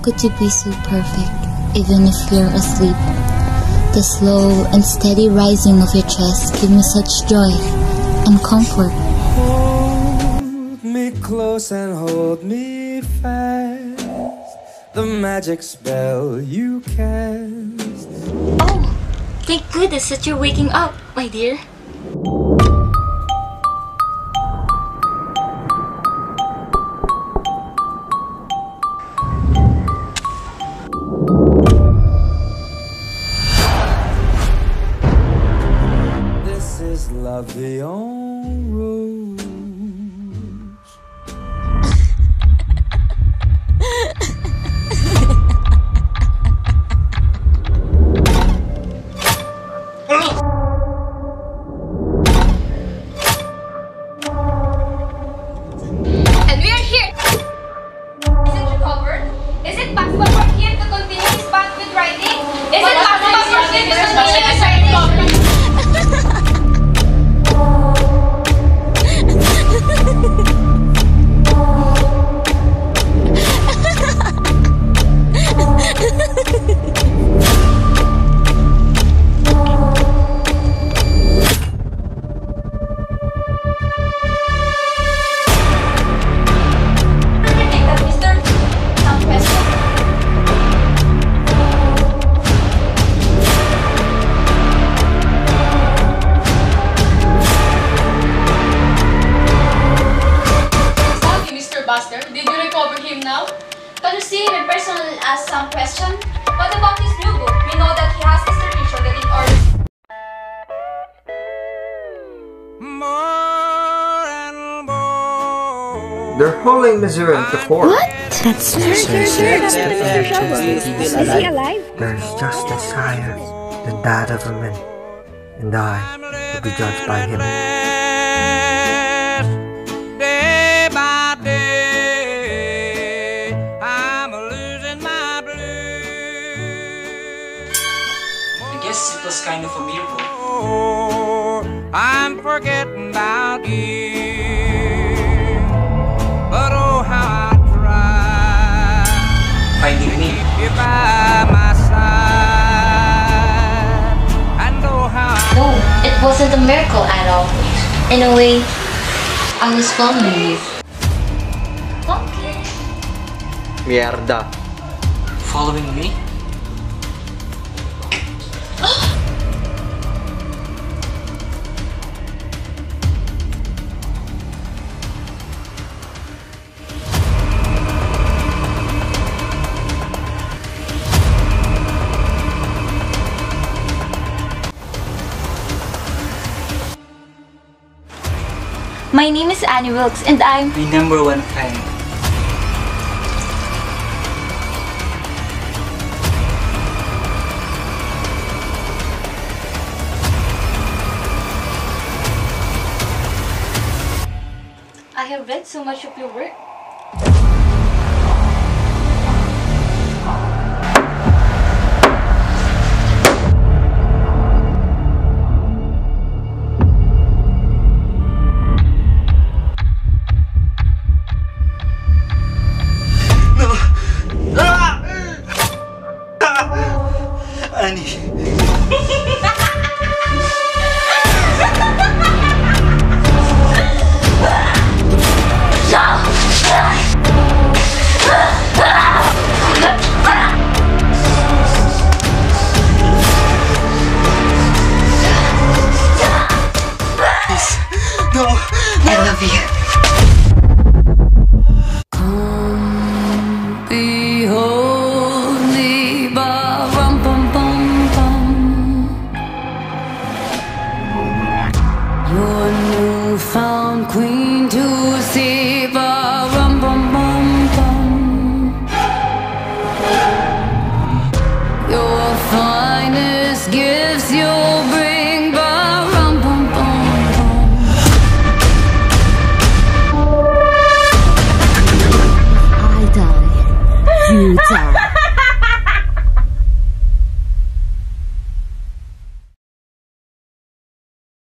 How could you be so perfect, even if you're asleep? The slow and steady rising of your chest give me such joy and comfort. Hold me close and hold me fast. The magic spell you cast. Oh, thank goodness that you're waking up, my dear. Buster. Did you recover him now? Can you see him in person and ask some question? What about his new book? We know that he has distribution getting orders. More and more. They're hauling Mizura into court. What? That's Is he alive? There's just justice higher than that of a man, and I will be judged by him. Guess it was kind of a miracle. Oh, I'm forgetting about you. But oh, how I try Finding me. you by my side. And oh, how I No, it wasn't a miracle at all. In a way, I was following you. Okay. Mierda. Following me? My name is Annie Wilkes and I'm the number one fan. I have read so much of your work. Newfound queen to see, ba rum bum bum bum. Your finest gifts you'll bring, ba rum bum bum bum. I die. You die.